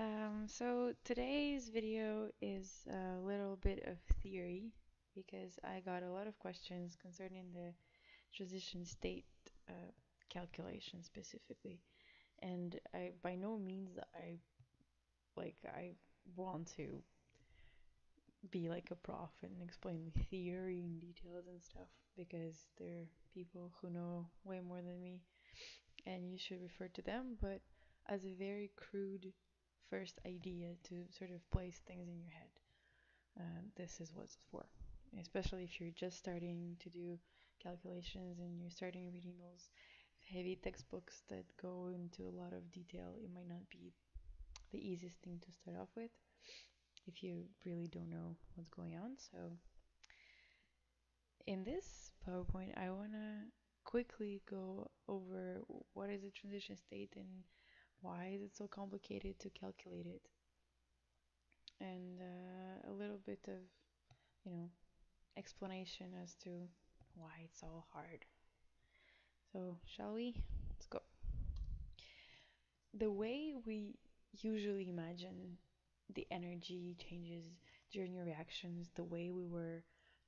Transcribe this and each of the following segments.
Um, so today's video is a little bit of theory because I got a lot of questions concerning the transition state uh, calculation specifically, and I by no means I like I want to be like a prof and explain the theory and details and stuff because there are people who know way more than me and you should refer to them. But as a very crude first idea to sort of place things in your head uh, this is what it's for especially if you're just starting to do calculations and you're starting reading those heavy textbooks that go into a lot of detail it might not be the easiest thing to start off with if you really don't know what's going on. So in this PowerPoint, I want to quickly go over what is a transition state and why is it so complicated to calculate it? And uh, a little bit of you know explanation as to why it's all hard. So shall we? Let's go. The way we usually imagine the energy changes during your reactions, the way we were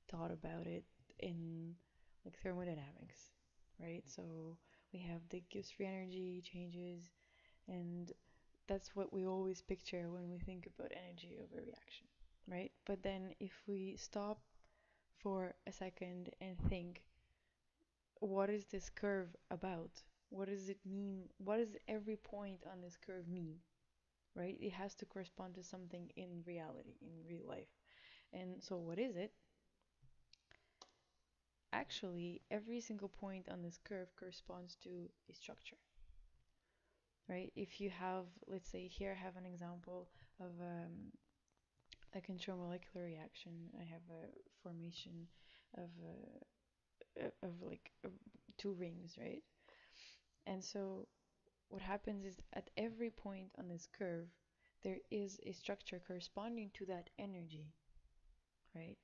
taught about it in like thermodynamics, right? So we have the Gibbs free energy changes, and that's what we always picture when we think about energy of a reaction, right? But then if we stop for a second and think, what is this curve about? What does it mean? What does every point on this curve mean? right? It has to correspond to something in reality, in real life. And so, what is it? Actually, every single point on this curve corresponds to a structure, right? If you have, let's say, here I have an example of um, a control molecular reaction. I have a formation of uh, of like uh, two rings, right? And so what happens is at every point on this curve, there is a structure corresponding to that energy, right?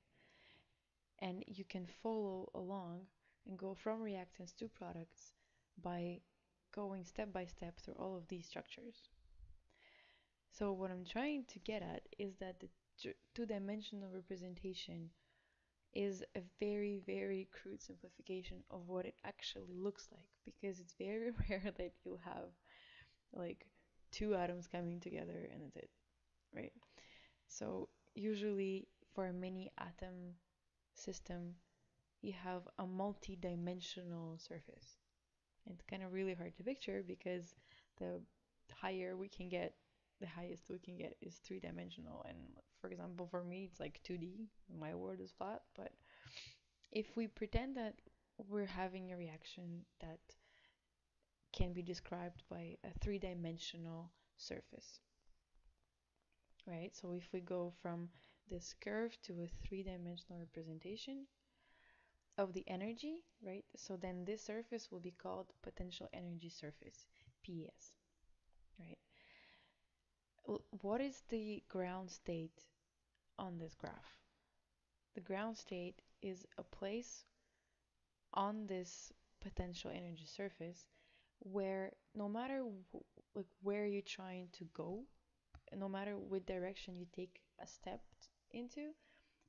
And you can follow along and go from reactants to products by going step by step through all of these structures. So what I'm trying to get at is that the two-dimensional representation is a very, very crude simplification of what it actually looks like because it's very rare that you'll have like two atoms coming together and that's it, right? So usually for a many atom system, you have a multi-dimensional surface. It's kind of really hard to picture because the higher we can get, the highest we can get is three-dimensional. And for example, for me, it's like 2D. My world is flat. But if we pretend that we're having a reaction that can be described by a three-dimensional surface. Right, so if we go from this curve to a three-dimensional representation of the energy, right, so then this surface will be called potential energy surface, PES, right. What is the ground state on this graph? The ground state is a place on this potential energy surface where no matter like where you're trying to go, no matter what direction you take a step into,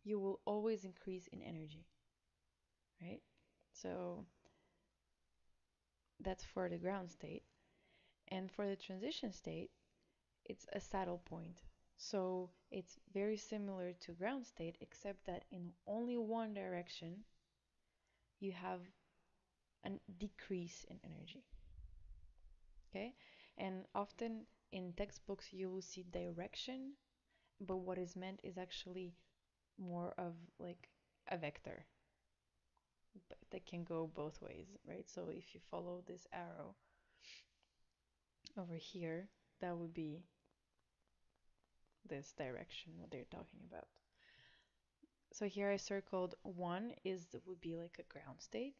you will always increase in energy. Right? So that's for the ground state. And for the transition state, it's a saddle point. So it's very similar to ground state, except that in only one direction, you have a decrease in energy okay and often in textbooks you will see direction but what is meant is actually more of like a vector but that can go both ways right? So if you follow this arrow over here that would be this direction what they're talking about. So here I circled one is would be like a ground state.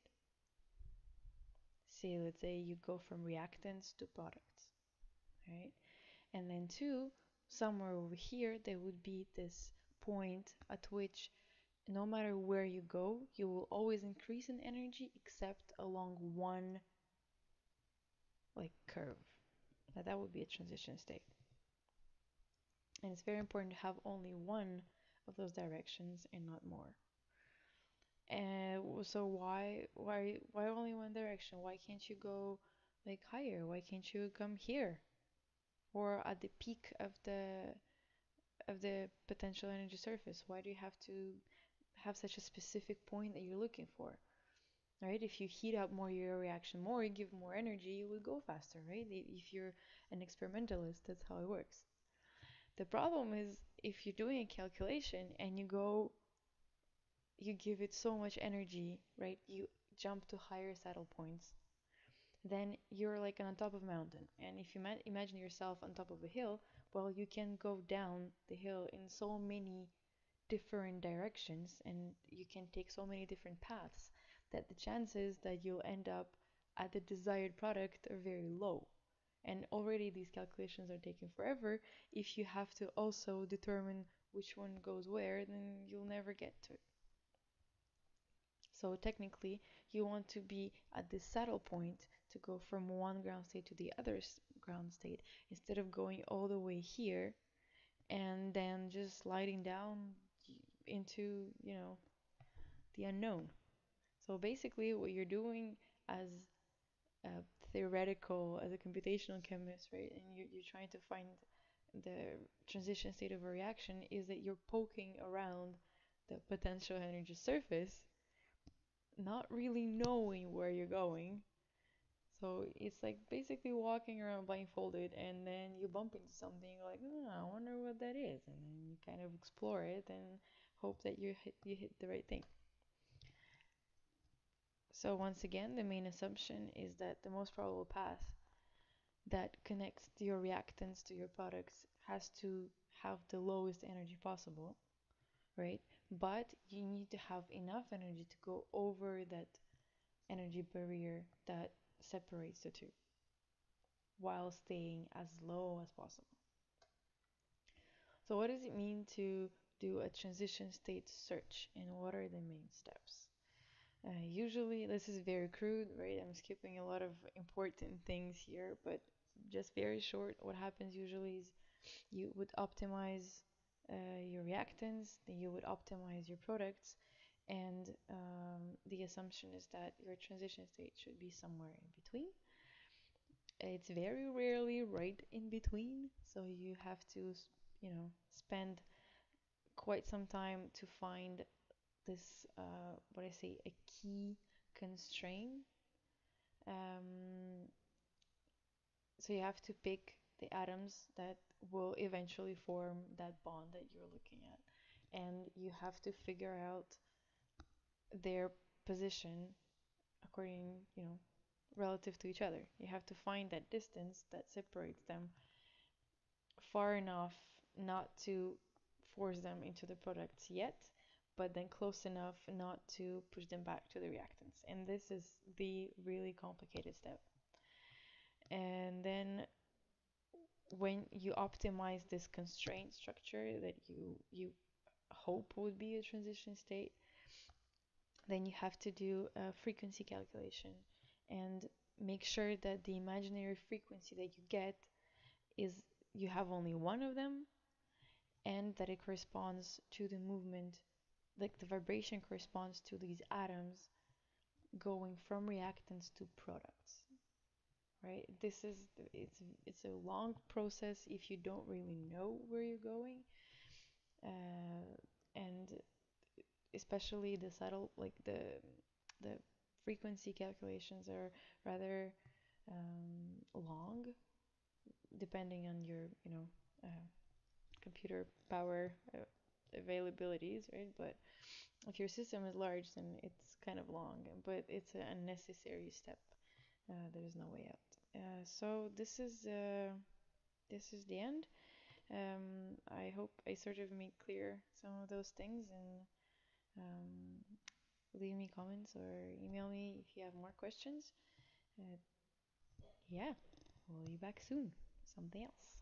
Say let's say you go from reactants to products right? And then two somewhere over here there would be this point at which no matter where you go you will always increase in energy except along one like curve now that would be a transition state And it's very important to have only one of those directions and not more. And so why why why only one direction? Why can't you go like higher? Why can't you come here? Or at the peak of the of the potential energy surface? Why do you have to have such a specific point that you're looking for? Right? If you heat up more your reaction more, you give more energy, you will go faster, right? If you're an experimentalist, that's how it works. The problem is if you're doing a calculation and you go you give it so much energy, right? You jump to higher saddle points. Then you're like on top of a mountain. And if you imagine yourself on top of a hill, well, you can go down the hill in so many different directions and you can take so many different paths that the chances that you'll end up at the desired product are very low. And already these calculations are taking forever. If you have to also determine which one goes where, then you'll never get to it. So technically, you want to be at the saddle point to go from one ground state to the other ground state instead of going all the way here and then just sliding down into, you know, the unknown. So basically, what you're doing as a theoretical, as a computational chemist, right, and you're, you're trying to find the transition state of a reaction is that you're poking around the potential energy surface not really knowing where you're going. So it's like basically walking around blindfolded and then you bump into something like, oh, I wonder what that is. And then you kind of explore it and hope that you hit, you hit the right thing. So once again, the main assumption is that the most probable path that connects your reactants to your products has to have the lowest energy possible, right? but you need to have enough energy to go over that energy barrier that separates the two while staying as low as possible. So, what does it mean to do a transition state search and what are the main steps? Uh, usually, this is very crude, right? I'm skipping a lot of important things here, but just very short. What happens usually is you would optimize uh, your reactants, then you would optimize your products. And um, the assumption is that your transition state should be somewhere in between. It's very rarely right in between, so you have to, you know, spend quite some time to find this, uh, what I say, a key constraint. Um, so you have to pick the atoms that will eventually form that bond that you're looking at. And you have to figure out their position according, you know, relative to each other. You have to find that distance that separates them far enough not to force them into the products yet, but then close enough not to push them back to the reactants. And this is the really complicated step. And then when you optimize this constraint structure that you you hope would be a transition state then you have to do a frequency calculation and make sure that the imaginary frequency that you get is you have only one of them and that it corresponds to the movement like the vibration corresponds to these atoms going from reactants to products right? This is it's it's a long process if you don't really know where you're going uh, and especially the subtle like the the frequency calculations are rather um, long depending on your you know uh, computer power uh, availabilities right but if your system is large then it's kind of long but it's a necessary step uh, there's no way out uh, so this is uh, this is the end. Um, I hope I sort of made clear some of those things and um, leave me comments or email me if you have more questions. Uh, yeah, we'll be back soon. Something else.